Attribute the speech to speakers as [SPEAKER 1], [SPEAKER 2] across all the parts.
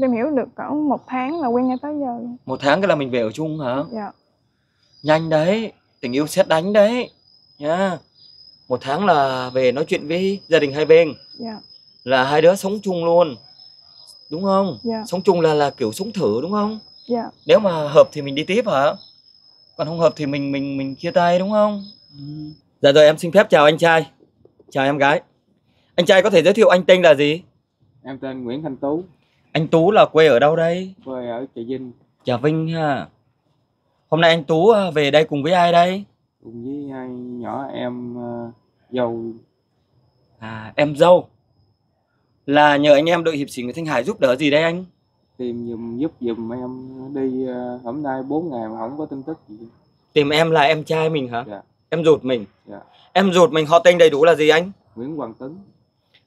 [SPEAKER 1] tìm hiểu được cỡ một tháng là quen nhau tới giờ luôn.
[SPEAKER 2] Một tháng cái là mình về ở chung hả?
[SPEAKER 1] Dạ.
[SPEAKER 2] Nhanh đấy, tình yêu xét đánh đấy. Nha. Một tháng là về nói chuyện với gia đình hai bên.
[SPEAKER 1] Dạ.
[SPEAKER 2] Là hai đứa sống chung luôn. Đúng không?
[SPEAKER 1] Dạ.
[SPEAKER 2] Sống chung là là kiểu sống thử đúng không?
[SPEAKER 1] Dạ.
[SPEAKER 2] Nếu mà hợp thì mình đi tiếp hả? Còn không hợp thì mình mình mình chia tay đúng không? Ừ. Dạ rồi em xin phép chào anh trai. Chào em gái. Anh trai có thể giới thiệu anh tên là gì?
[SPEAKER 3] Em tên Nguyễn Thanh Tú,
[SPEAKER 2] Anh Tú là quê ở đâu đây?
[SPEAKER 3] quê ở Trà Vinh,
[SPEAKER 2] Trà Vinh ha. Hôm nay anh Tú à, về đây cùng với ai đây?
[SPEAKER 3] cùng với hai nhỏ em ờ, dâu
[SPEAKER 2] À, em dâu. Là nhờ anh em đội hiệp sĩ Nguyễn Thanh Hải giúp đỡ gì đây anh?
[SPEAKER 3] tìm giùm giúp giùm em đi ờ, hôm nay 4 ngày mà không có tin tức gì.
[SPEAKER 2] Tìm em là em trai mình hả?
[SPEAKER 3] Dạ.
[SPEAKER 2] Em ruột mình.
[SPEAKER 3] Dạ.
[SPEAKER 2] Em ruột mình họ tên đầy đủ là gì anh?
[SPEAKER 3] Nguyễn Hoàng Tấn,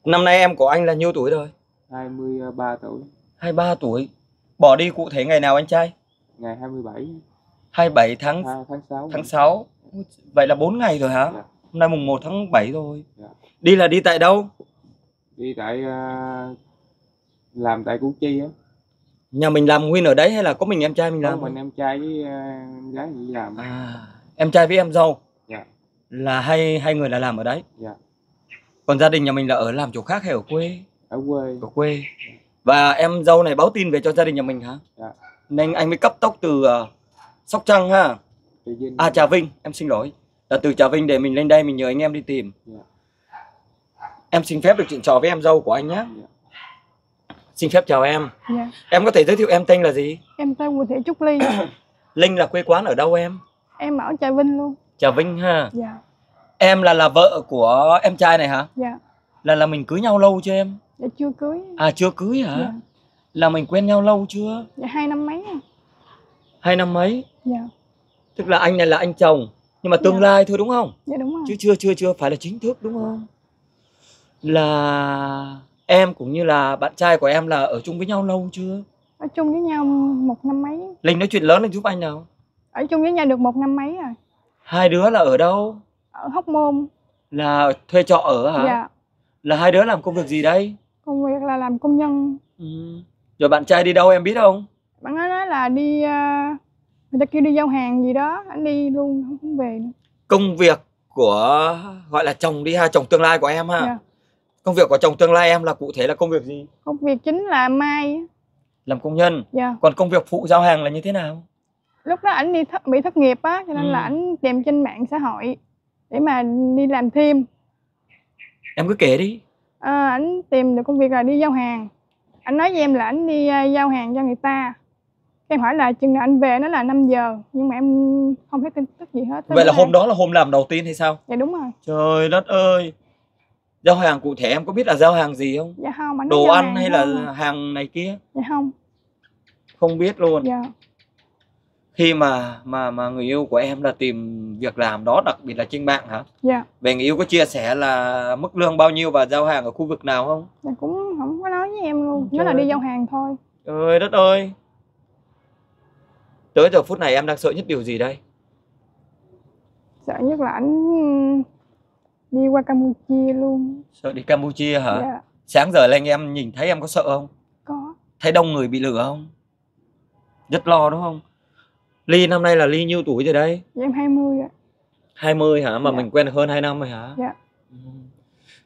[SPEAKER 2] Năm nay em của anh là nhiêu tuổi rồi?
[SPEAKER 3] 23 tuổi,
[SPEAKER 2] 23 tuổi. Bỏ đi cụ thể ngày nào anh trai?
[SPEAKER 3] ngày 27
[SPEAKER 2] 27 tháng
[SPEAKER 3] à, tháng 6.
[SPEAKER 2] tháng 6. Vậy là 4 ngày rồi hả?
[SPEAKER 3] Dạ.
[SPEAKER 2] Hôm nay mùng 1 tháng 7 rồi.
[SPEAKER 3] Dạ.
[SPEAKER 2] Đi là đi tại đâu?
[SPEAKER 3] Đi tại ờ, làm tại Củ Chi á,
[SPEAKER 2] Nhà mình làm nguyên ở đấy hay là có mình em trai mình
[SPEAKER 3] có
[SPEAKER 2] làm?
[SPEAKER 3] mình em trai với em gái đi làm.
[SPEAKER 2] À, em trai với em dâu
[SPEAKER 3] Dạ.
[SPEAKER 2] là hai hai người là làm ở đấy.
[SPEAKER 3] Dạ.
[SPEAKER 2] Còn gia đình nhà mình là ở làm chỗ khác hay ở quê?
[SPEAKER 3] Ở quê.
[SPEAKER 2] Ở quê. Và em dâu này báo tin về cho gia đình nhà mình hả?
[SPEAKER 3] Dạ.
[SPEAKER 2] Nên anh mới cấp tốc từ ờ, Sóc Trăng ha. À Trà Vinh, em xin lỗi. Là từ Trà Vinh để mình lên đây mình nhờ anh em đi tìm.
[SPEAKER 3] Dạ.
[SPEAKER 2] Em xin phép được chuyện trò với em dâu của anh nhé.
[SPEAKER 3] Dạ.
[SPEAKER 2] Xin phép chào em.
[SPEAKER 1] Dạ.
[SPEAKER 2] Em có thể giới thiệu em tên là gì?
[SPEAKER 1] Em tên Quỳnh Thị Trúc Ly.
[SPEAKER 2] Linh là quê quán ở đâu em?
[SPEAKER 1] em ở Trà Vinh luôn.
[SPEAKER 2] Trà Vinh ha.
[SPEAKER 1] Dạ.
[SPEAKER 2] Em là là vợ của em trai này hả?
[SPEAKER 1] Dạ.
[SPEAKER 2] Là là mình cưới nhau lâu chưa em?
[SPEAKER 1] Dạ chưa cưới.
[SPEAKER 2] À chưa cưới hả?
[SPEAKER 1] Dạ.
[SPEAKER 2] Là mình quen nhau lâu chưa?
[SPEAKER 1] Dạ hai năm mấy. à.
[SPEAKER 2] Hai năm mấy?
[SPEAKER 1] Dạ.
[SPEAKER 2] Tức là anh này là anh chồng nhưng mà tương
[SPEAKER 1] Dạ.
[SPEAKER 2] lai thôi đúng không?
[SPEAKER 1] Dạ đúng rồi.
[SPEAKER 2] Chứ chưa chưa chưa phải là chính thức đúng không? Là em cũng như là bạn trai của em là ở chung với nhau lâu chưa?
[SPEAKER 1] Ở chung với nhau một năm mấy.
[SPEAKER 2] Linh nói chuyện lớn lên giúp anh nào.
[SPEAKER 1] Ở chung với nhau được một năm mấy rồi.
[SPEAKER 2] Hai đứa là ở đâu?
[SPEAKER 1] Ở Hóc Môn.
[SPEAKER 2] Là thuê trọ ở hả?
[SPEAKER 1] Dạ.
[SPEAKER 2] Là hai đứa làm công việc gì đây?
[SPEAKER 1] Công việc là làm công nhân.
[SPEAKER 2] Ừ. Rồi bạn trai đi đâu em biết không?
[SPEAKER 1] Bạn ấy nói là đi à, người ta kêu đi giao hàng gì đó, anh đi luôn không, không về nữa.
[SPEAKER 2] Công việc của gọi là chồng đi ha, chồng tương lai của em ha.
[SPEAKER 1] Dạ.
[SPEAKER 2] Công việc của chồng tương lai em là cụ thể là công việc gì?
[SPEAKER 1] Công việc chính là mai.
[SPEAKER 2] Làm công nhân.
[SPEAKER 1] Dạ.
[SPEAKER 2] Còn công việc phụ giao hàng là như thế nào?
[SPEAKER 1] Lúc đó ảnh đi thất, bị thất nghiệp á, cho nên
[SPEAKER 2] Ừ.
[SPEAKER 1] là ảnh tìm trên mạng xã hội để mà đi làm thêm.
[SPEAKER 2] Em cứ kể đi.
[SPEAKER 1] À, ảnh tìm được công việc là đi giao hàng. Anh nói với em là ảnh đi à, giao hàng cho người ta. Em hỏi là chừng nào anh về nó là 5 giờ nhưng mà em không thấy tin tức gì hết. Tới
[SPEAKER 2] Vậy là hôm đó là hôm làm đầu tiên hay sao?
[SPEAKER 1] Dạ đúng rồi.
[SPEAKER 2] Trời đất ơi. Giao hàng cụ thể em có biết là giao hàng gì không?
[SPEAKER 1] Dạ không, nói
[SPEAKER 2] Đồ ăn hay
[SPEAKER 1] không à.
[SPEAKER 2] là hàng này kia?
[SPEAKER 1] Dạ không.
[SPEAKER 2] Không biết luôn.
[SPEAKER 1] Dạ.
[SPEAKER 2] Khi mà mà mà người yêu của em là tìm việc làm đó đặc biệt là trên mạng hả?
[SPEAKER 1] Dạ.
[SPEAKER 2] Về người yêu có chia sẻ là mức lương bao nhiêu và giao hàng ở khu vực nào không?
[SPEAKER 1] Dạ cũng không có nói với em luôn.
[SPEAKER 2] Trời
[SPEAKER 1] Nó là đi giao hàng thôi.
[SPEAKER 2] Trời đất ơi. Tới giờ phút này em đang sợ nhất điều gì đây?
[SPEAKER 1] Sợ nhất là ảnh đi qua Campuchia luôn.
[SPEAKER 2] Sợ đi Campuchia hả?
[SPEAKER 1] Dạ.
[SPEAKER 2] Sáng giờ lên em nhìn thấy em có sợ không?
[SPEAKER 1] Có.
[SPEAKER 2] Thấy đông người bị lừa không? Rất lo đúng không? Ly năm nay là Ly nhiêu tuổi rồi đây?
[SPEAKER 1] Dạ em 20 ạ.
[SPEAKER 2] 20 hả? Mà
[SPEAKER 1] Dạ.
[SPEAKER 2] mình quen được hơn 2 năm rồi hả?
[SPEAKER 1] Dạ.
[SPEAKER 2] Ừ.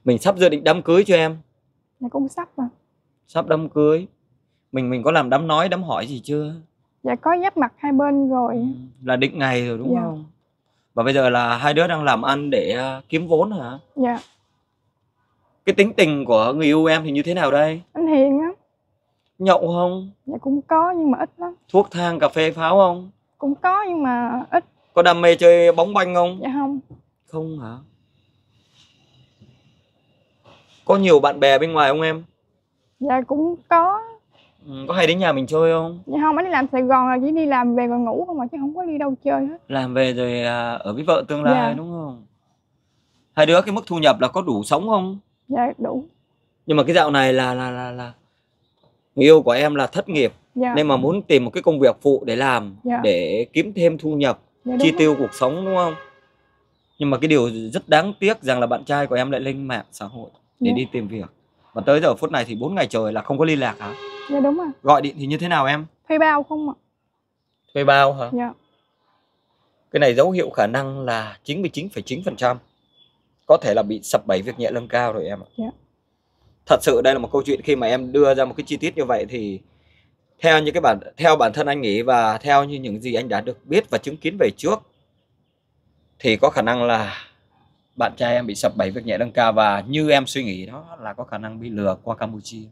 [SPEAKER 2] Mình sắp dự định đám cưới cho em.
[SPEAKER 1] Dạ cũng sắp rồi.
[SPEAKER 2] Sắp đám cưới. Mình mình có làm đám nói, đám hỏi gì chưa?
[SPEAKER 1] Dạ có giáp mặt hai bên rồi.
[SPEAKER 2] Ừ. Là định ngày rồi đúng
[SPEAKER 1] Dạ.
[SPEAKER 2] không? Và bây giờ là hai đứa đang làm ăn để à, kiếm vốn hả?
[SPEAKER 1] Dạ.
[SPEAKER 2] Cái tính tình của người yêu em thì như thế nào đây?
[SPEAKER 1] Anh hiền á.
[SPEAKER 2] Nhậu không?
[SPEAKER 1] Dạ cũng có nhưng mà ít lắm.
[SPEAKER 2] Thuốc thang, cà phê, pháo không?
[SPEAKER 1] Cũng có nhưng mà ít.
[SPEAKER 2] Có đam mê chơi bóng banh không?
[SPEAKER 1] Dạ không.
[SPEAKER 2] Không hả? Có nhiều bạn bè bên ngoài không em?
[SPEAKER 1] Dạ cũng có.
[SPEAKER 2] Ừ, có hay đến nhà mình chơi không?
[SPEAKER 1] Dạ không, anh đi làm Sài Gòn là chỉ đi làm về rồi ngủ không mà chứ không có đi đâu chơi hết.
[SPEAKER 2] Làm về rồi à, ở với vợ tương lai
[SPEAKER 1] Dạ.
[SPEAKER 2] đúng không? Hai đứa cái mức thu nhập là có đủ sống không?
[SPEAKER 1] Dạ đủ.
[SPEAKER 2] Nhưng mà cái dạo này là là là là người yêu của em là thất nghiệp
[SPEAKER 1] Dạ.
[SPEAKER 2] nên mà muốn tìm một cái công việc phụ để làm
[SPEAKER 1] Dạ.
[SPEAKER 2] để kiếm thêm thu nhập,
[SPEAKER 1] dạ,
[SPEAKER 2] chi tiêu cuộc sống đúng không? Nhưng mà cái điều rất đáng tiếc rằng là bạn trai của em lại lên mạng xã hội để
[SPEAKER 1] Dạ.
[SPEAKER 2] đi tìm việc. Và tới giờ phút này thì 4 ngày trời là không có liên lạc hả?
[SPEAKER 1] dạ đúng rồi
[SPEAKER 2] Gọi điện thì như thế nào em?
[SPEAKER 1] thuê bao không ạ
[SPEAKER 2] Thuê bao hả?
[SPEAKER 1] dạ
[SPEAKER 2] Cái này dấu hiệu khả năng là 99,9% có thể là bị sập bẫy việc nhẹ lương cao rồi em ạ.
[SPEAKER 1] Dạ.
[SPEAKER 2] Thật sự đây là một câu chuyện khi mà em đưa ra một cái chi tiết như vậy thì theo như cái bản theo bản thân anh nghĩ và theo như những gì anh đã được biết và chứng kiến về trước thì có khả năng là bạn trai em bị sập bẫy việc nhẹ lương cao và như em suy nghĩ đó là có khả năng bị lừa qua Campuchia.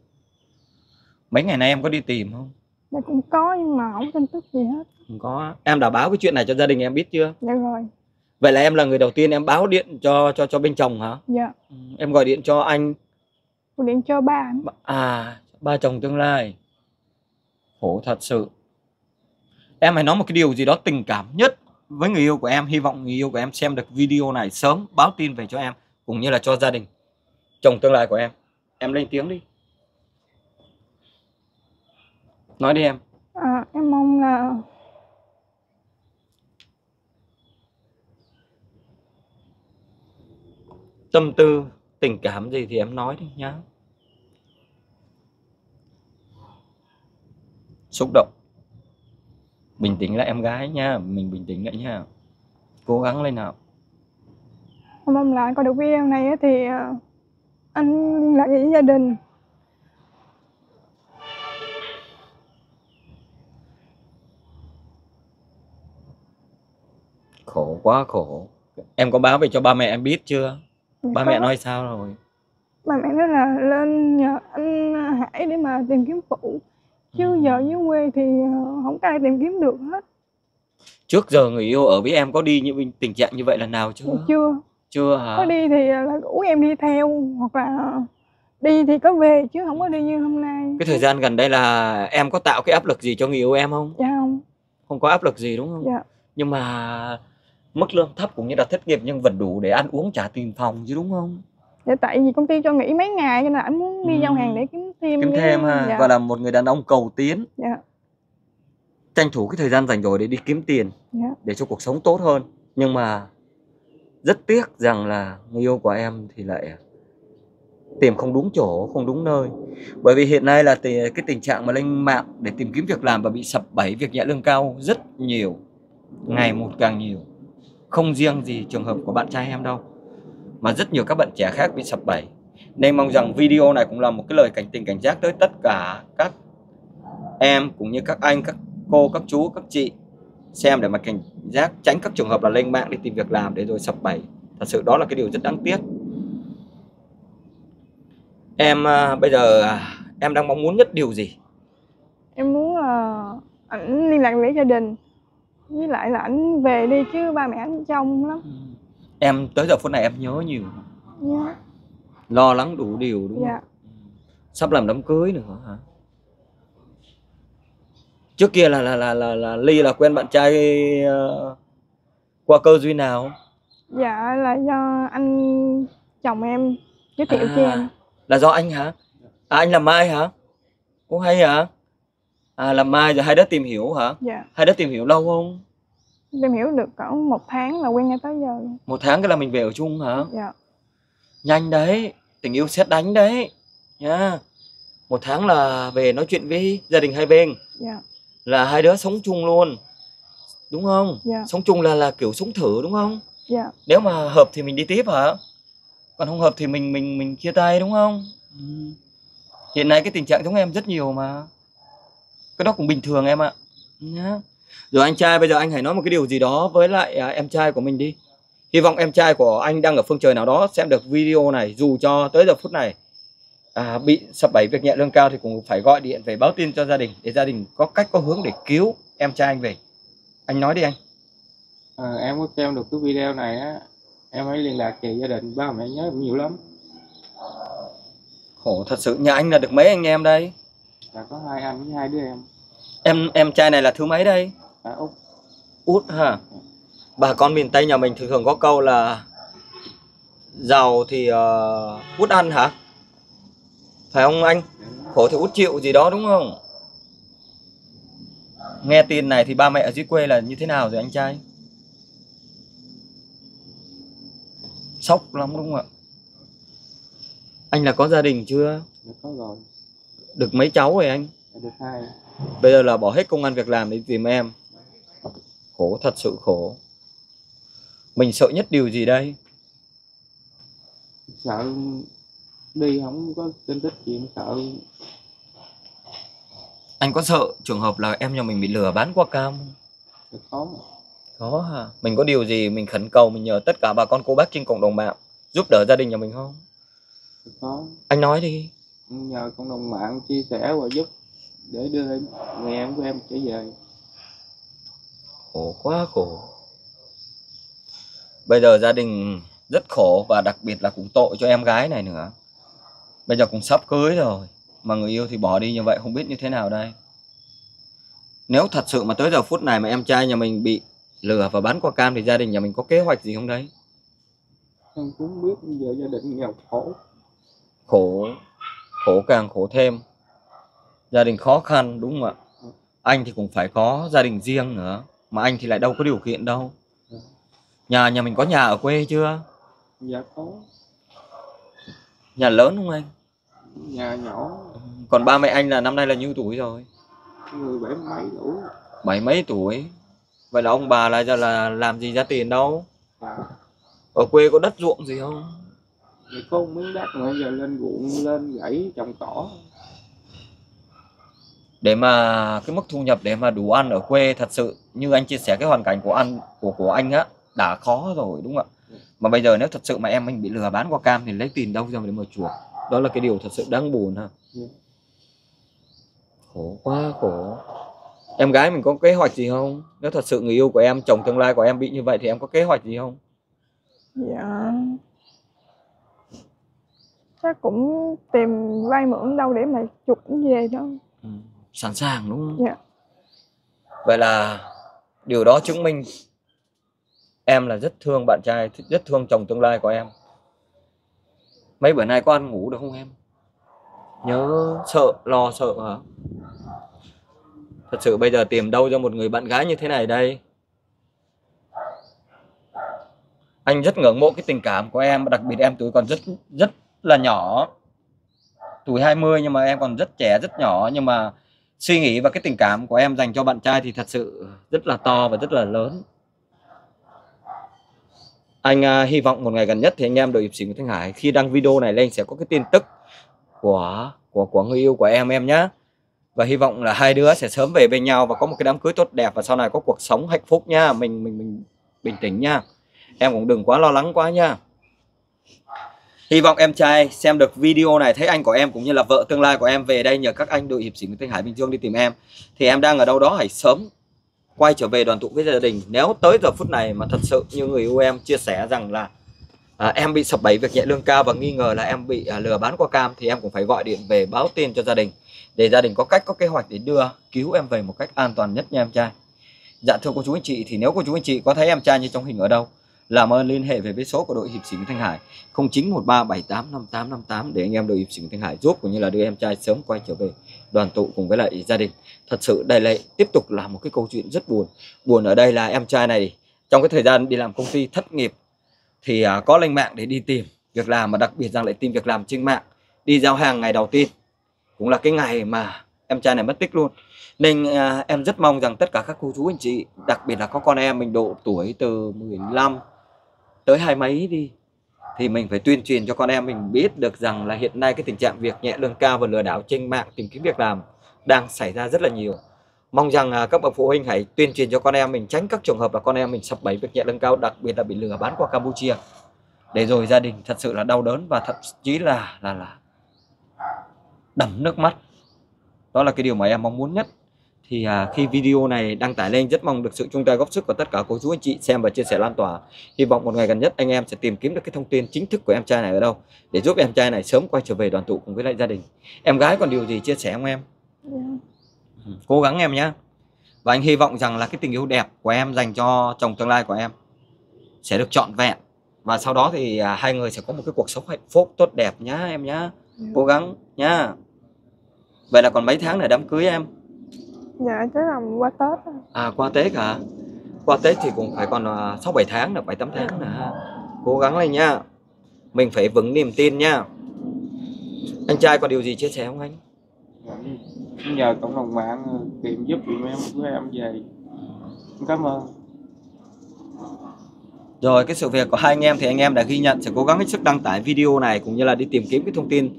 [SPEAKER 2] Mấy ngày nay em có đi tìm không?
[SPEAKER 1] dạ cũng có nhưng mà không tin tức gì hết
[SPEAKER 2] Không có. Em đã báo cái chuyện này cho gia đình em biết chưa?
[SPEAKER 1] dạ rồi
[SPEAKER 2] Vậy là em là người đầu tiên em báo điện cho cho cho bên chồng hả?
[SPEAKER 1] dạ
[SPEAKER 2] Em gọi điện cho anh
[SPEAKER 1] gọi điện cho ba ảnh
[SPEAKER 2] à ba chồng tương lai. Khổ thật sự. Em hãy nói một cái điều gì đó tình cảm nhất với người yêu của em, hy vọng người yêu của em xem được video này sớm báo tin về cho em cũng như là cho gia đình chồng tương lai của em. Em lên tiếng đi. Nói đi em.
[SPEAKER 1] à, em mong là
[SPEAKER 2] Tâm tư, tình cảm gì thì em nói đi nhá. Xúc động. Bình tĩnh lại em gái nha, mình bình tĩnh lại nha. Cố gắng lên nào.
[SPEAKER 1] em mong là coi được video này thì ờ, anh liên lạc với gia đình
[SPEAKER 2] Khổ quá khổ. Em có báo về cho ba mẹ em biết chưa?
[SPEAKER 1] Dạ
[SPEAKER 2] Ba
[SPEAKER 1] có.
[SPEAKER 2] mẹ nói sao rồi?
[SPEAKER 1] ba mẹ nói là lên nhờ anh Hải để mà tìm kiếm phụ chứ
[SPEAKER 2] Ừ.
[SPEAKER 1] giờ dưới quê thì ờ, không có ai tìm kiếm được hết
[SPEAKER 2] Trước giờ người yêu ở với em có đi như tình trạng như vậy lần nào chưa?
[SPEAKER 1] chưa
[SPEAKER 2] Chưa hả?
[SPEAKER 1] có đi thì là rủ em đi theo hoặc là đi thì có về chứ không có đi như hôm nay
[SPEAKER 2] Cái thời gian gần đây là em có tạo cái áp lực gì cho người yêu em không?
[SPEAKER 1] dạ không
[SPEAKER 2] Không có áp lực gì đúng không?
[SPEAKER 1] dạ
[SPEAKER 2] Nhưng mà mức lương thấp cũng như là thất nghiệp nhưng vẫn đủ để ăn uống trả tiền phòng chứ đúng không?
[SPEAKER 1] dạ tại vì công ty cho nghỉ mấy ngày cho nên là anh muốn đi
[SPEAKER 2] Ừ.
[SPEAKER 1] giao hàng để kiếm
[SPEAKER 2] Kiếm
[SPEAKER 1] cái-
[SPEAKER 2] thêm ha,
[SPEAKER 1] dạ.
[SPEAKER 2] gọi là một người đàn ông cầu tiến,
[SPEAKER 1] dạ
[SPEAKER 2] tranh thủ cái thời gian rảnh rỗi để đi kiếm tiền
[SPEAKER 1] dạ
[SPEAKER 2] để cho cuộc sống tốt hơn. Nhưng mà rất tiếc rằng là người yêu của em thì lại tìm không đúng chỗ, không đúng nơi. Bởi vì hiện nay là tì- cái tình trạng mà lên mạng để tìm kiếm việc làm và bị sập bẫy việc nhẹ lương cao rất nhiều, ngày một càng nhiều. Không riêng gì trường hợp của bạn trai em đâu, mà rất nhiều các bạn trẻ khác bị sập bẫy. Nên mong rằng video này cũng là một cái lời cảnh tình cảnh giác tới tất cả các em cũng như các anh, các cô, các chú, các chị xem để mà cảnh giác tránh các trường hợp là lên mạng để tìm việc làm để rồi sập bẫy. Thật sự đó là cái điều rất đáng tiếc. Em à, bây giờ à, em đang mong muốn nhất điều gì?
[SPEAKER 1] em muốn là ảnh liên lạc với gia đình với lại là ảnh về đi chứ ba mẹ ảnh trông lắm
[SPEAKER 2] Em tới giờ phút này em nhớ nhiều,
[SPEAKER 1] dạ
[SPEAKER 2] lo lắng đủ điều đúng không?
[SPEAKER 1] dạ
[SPEAKER 2] Sắp làm đám cưới nữa hả? Trước kia là là là là, là Ly là quen bạn trai ờ, qua cơ duyên nào?
[SPEAKER 1] dạ là do anh chồng em giới thiệu cho
[SPEAKER 2] À,
[SPEAKER 1] em
[SPEAKER 2] Là do anh hả? À, anh làm mai hả? Ủa hay hả? À làm mai rồi hai đứa tìm hiểu hả?
[SPEAKER 1] dạ
[SPEAKER 2] Hai đứa tìm hiểu lâu không?
[SPEAKER 1] tìm hiểu được cỡ một tháng là quen nhau tới giờ
[SPEAKER 2] Một tháng cái là mình về ở chung hả?
[SPEAKER 1] dạ
[SPEAKER 2] Nhanh đấy, tình yêu xét đánh đấy nha. Một tháng là về nói chuyện với gia đình hai bên
[SPEAKER 1] dạ
[SPEAKER 2] là hai đứa sống chung luôn. Đúng không?
[SPEAKER 1] Dạ.
[SPEAKER 2] Sống chung là là kiểu sống thử đúng không?
[SPEAKER 1] dạ
[SPEAKER 2] Nếu mà hợp thì mình đi tiếp hả? Còn không hợp thì mình mình mình chia tay đúng không? Ừ. Hiện nay cái tình trạng giống em rất nhiều mà. Cái đó cũng bình thường em ạ. Nhá. Rồi anh trai bây giờ anh hãy nói một cái điều gì đó với lại à, em trai của mình đi. Hy vọng em trai của anh đang ở phương trời nào đó xem được video này dù cho tới giờ phút này à, bị sập bẫy việc nhẹ lương cao thì cũng phải gọi điện về báo tin cho gia đình để gia đình có cách có hướng để cứu em trai anh về. Anh nói đi anh.
[SPEAKER 3] Ờ, em có xem được cái video này á em hãy liên lạc về gia đình ba mẹ nhớ em nhiều lắm
[SPEAKER 2] Khổ thật sự nhà anh là được mấy anh em đây?
[SPEAKER 3] là có hai anh với hai đứa em
[SPEAKER 2] Em em trai này là thứ mấy đây?
[SPEAKER 3] ở úc
[SPEAKER 2] Út hả? Bà con miền Tây nhà mình thường thường có câu là giàu thì uh, út ăn hả? Phải không anh? Khổ thì út chịu gì đó đúng không? Nghe tin này thì ba mẹ ở dưới quê là như thế nào rồi anh trai? Sốc lắm đúng không ạ? anh là có gia đình chưa
[SPEAKER 3] Dạ có rồi
[SPEAKER 2] được mấy cháu rồi anh
[SPEAKER 3] Dạ được hai
[SPEAKER 2] bây giờ là bỏ hết công ăn việc làm để tìm em khổ thật sự khổ mình sợ nhất điều gì đây?
[SPEAKER 3] Sợ đi không có tin tức gì sợ.
[SPEAKER 2] Anh có sợ trường hợp là em nhà mình bị lừa bán qua cam không?
[SPEAKER 3] khó
[SPEAKER 2] có hả? Mình có điều gì mình khẩn cầu mình nhờ tất cả bà con cô bác trên cộng đồng mạng giúp đỡ gia đình nhà mình không?
[SPEAKER 3] Khó
[SPEAKER 2] anh nói đi.
[SPEAKER 3] Nhờ cộng đồng mạng chia sẻ và giúp để đưa em người em của em trở về.
[SPEAKER 2] Khổ quá khổ bây giờ gia đình rất khổ và đặc biệt là cũng tội cho em gái này nữa. Bây giờ cũng sắp cưới rồi mà người yêu thì bỏ đi như vậy không biết như thế nào đây? Nếu thật sự mà tới giờ phút này mà em trai nhà mình bị lừa và bán qua cam thì gia đình nhà mình có kế hoạch gì không đấy?
[SPEAKER 3] Em cũng biết bây giờ gia đình nghèo khổ.
[SPEAKER 2] Khổ khổ càng khổ thêm. Gia đình khó khăn đúng không ạ? Anh thì cũng phải có gia đình riêng nữa mà anh thì lại đâu có điều kiện đâu nhà nhà mình có nhà ở quê chưa?
[SPEAKER 3] Dạ có.
[SPEAKER 2] Nhà lớn không anh?
[SPEAKER 3] Nhà nhỏ.
[SPEAKER 2] Còn ba mẹ anh là năm nay là nhiêu tuổi rồi?
[SPEAKER 3] Người bảy mấy tuổi.
[SPEAKER 2] Bảy mấy tuổi? Vậy là ông bà là giờ là làm gì ra tiền đâu?
[SPEAKER 3] Và
[SPEAKER 2] ở quê có đất ruộng gì không?
[SPEAKER 3] Người có miếng đất mà giờ lên ruộng lên gãy trồng cỏ.
[SPEAKER 2] Để mà cái mức thu nhập để mà đủ ăn ở quê thật sự như anh chia sẻ cái hoàn cảnh của anh của của anh á đã khó rồi đúng không ạ? Mà bây giờ nếu thật sự mà em mình bị lừa bán qua cam thì lấy tiền đâu ra để mà chuộc? Đó là cái điều thật sự đáng buồn ha. Khổ quá khổ. Em gái mình có kế hoạch gì không? Nếu thật sự người yêu của em chồng tương lai của em bị như vậy thì em có kế hoạch gì không?
[SPEAKER 1] Dạ. Chắc cũng tìm vay mượn đâu để mà chuộc về đó.
[SPEAKER 2] Ừ. sẵn sàng đúng không?
[SPEAKER 1] Dạ.
[SPEAKER 2] Vậy là điều đó chứng minh em là rất thương bạn trai rất thương chồng tương lai của em. Mấy bữa nay có ăn ngủ được không em? Nhớ. Sợ lo sợ hả? Thật sự bây giờ tìm đâu cho một người bạn gái như thế này đây? Anh rất ngưỡng mộ cái tình cảm của em đặc biệt em tuổi còn rất rất là nhỏ. Tuổi 20 nhưng mà em còn rất trẻ rất nhỏ nhưng mà suy nghĩ và cái tình cảm của em dành cho bạn trai thì thật sự rất là to và rất là lớn anh uh, hy vọng một ngày gần nhất thì anh em đội hiệp sĩ Nguyễn Thanh Hải khi đăng video này lên sẽ có cái tin tức của của của người yêu của em em nhé và hy vọng là hai đứa sẽ sớm về bên nhau và có một cái đám cưới tốt đẹp và sau này có cuộc sống hạnh phúc nha mình mình mình bình tĩnh nha em cũng đừng quá lo lắng quá nha Hy vọng em trai xem được video này thấy anh của em cũng như là vợ tương lai của em về đây nhờ các anh đội hiệp sĩ Nguyễn Thanh Hải Bình Dương đi tìm em. Thì em đang ở đâu đó hãy sớm quay trở về đoàn tụ với gia đình. Nếu tới giờ phút này mà thật sự như người yêu em chia sẻ rằng là à, em bị sập bẫy việc nhẹ lương cao và nghi ngờ là em bị à, lừa bán qua cam thì em cũng phải gọi điện về báo tin cho gia đình. Để gia đình có cách có kế hoạch để đưa cứu em về một cách an toàn nhất nha em trai. Dạ thưa cô chú anh chị thì nếu cô chú anh chị có thấy em trai như trong hình ở đâu làm ơn liên hệ về với số của đội hiệp sĩ Nguyễn Thanh Hải 0913785858 để anh em đội hiệp sĩ Nguyễn Thanh Hải giúp cũng như là đưa em trai sớm quay trở về đoàn tụ cùng với lại gia đình. Thật sự đây lại tiếp tục là một cái câu chuyện rất buồn. Buồn ở đây là em trai này trong cái thời gian đi làm công ty thất nghiệp thì à, có lên mạng để đi tìm việc làm mà đặc biệt rằng lại tìm việc làm trên mạng đi giao hàng ngày đầu tiên cũng là cái ngày mà em trai này mất tích luôn nên à, em rất mong rằng tất cả các cô chú anh chị đặc biệt là có con em mình độ tuổi từ 15 tới hai mấy đi thì mình phải tuyên truyền cho con em mình biết được rằng là hiện nay cái tình trạng việc nhẹ lương cao và lừa đảo trên mạng, tìm kiếm việc làm đang xảy ra rất là nhiều. Mong rằng à, các bậc phụ huynh hãy tuyên truyền cho con em mình, tránh các trường hợp là con em mình sập bẫy việc nhẹ lương cao, đặc biệt là bị lừa bán qua Campuchia. Để rồi gia đình thật sự là đau đớn và thậm chí là là là đầm nước mắt. Đó là cái điều mà em mong muốn nhất thì à, khi video này đăng tải lên rất mong được sự chung tay góp sức của tất cả cô chú anh chị xem và chia sẻ lan tỏa. Hy vọng một ngày gần nhất anh em sẽ tìm kiếm được cái thông tin chính thức của em trai này ở đâu để giúp em trai này sớm quay trở về đoàn tụ cùng với lại gia đình. Em gái còn điều gì chia sẻ không em?
[SPEAKER 1] Dạ.
[SPEAKER 2] Ừ, cố gắng em nhé và anh hy vọng rằng là cái tình yêu đẹp của em dành cho chồng tương lai của em sẽ được trọn vẹn. Và sau đó thì à, hai người sẽ có một cái cuộc sống hạnh phúc tốt đẹp nhá em nhá. Cố gắng nhá. Vậy là còn mấy tháng nữa đám cưới em
[SPEAKER 1] dạ chắc là qua tết á.
[SPEAKER 2] à qua tết hả? Qua tết thì cũng phải còn à, sáu bảy tháng nữa bảy tám tháng nữa ha. cố gắng lên nha. Mình phải vững niềm tin nha. Anh trai có điều gì chia sẻ không anh?
[SPEAKER 3] Dạ, nhờ cộng đồng mạng ờ, tìm giúp giùm em của em về. Cảm ơn.
[SPEAKER 2] Rồi cái sự việc của hai anh em thì anh em đã ghi nhận. Sẽ cố gắng hết sức đăng tải video này cũng như là đi tìm kiếm cái thông tin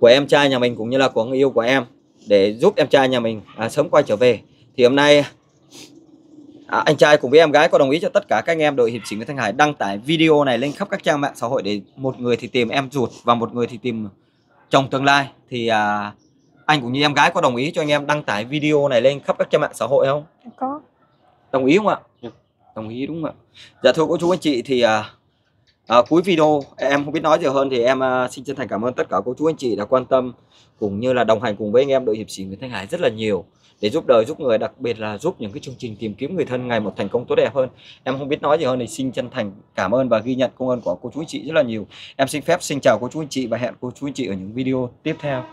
[SPEAKER 2] của em trai nhà mình cũng như là của người yêu của em để giúp em trai nhà mình à, sớm quay trở về. Thì hôm nay à, anh trai cùng với em gái có đồng ý cho tất cả các anh em đội hiệp sĩ Nguyễn Thanh Hải đăng tải video này lên khắp các trang mạng xã hội để một người thì tìm em ruột và một người thì tìm chồng tương lai. Thì à, anh cũng như em gái có đồng ý cho anh em đăng tải video này lên khắp các trang mạng xã hội không?
[SPEAKER 1] có
[SPEAKER 2] Đồng ý không ạ? Đồng ý đúng không ạ? Dạ thưa cô chú anh chị thì à, à, cuối video em không biết nói gì hơn thì em uh, xin chân thành cảm ơn tất cả cô chú anh chị đã quan tâm cũng như là đồng hành cùng với anh em đội hiệp sĩ Nguyễn Thanh Hải rất là nhiều để giúp đời giúp người đặc biệt là giúp những cái chương trình tìm kiếm người thân ngày một thành công tốt đẹp hơn. Em không biết nói gì hơn thì xin chân thành cảm ơn và ghi nhận công ơn của cô chú anh chị rất là nhiều. Em xin phép xin chào cô chú anh chị và hẹn cô chú anh chị ở những video tiếp theo.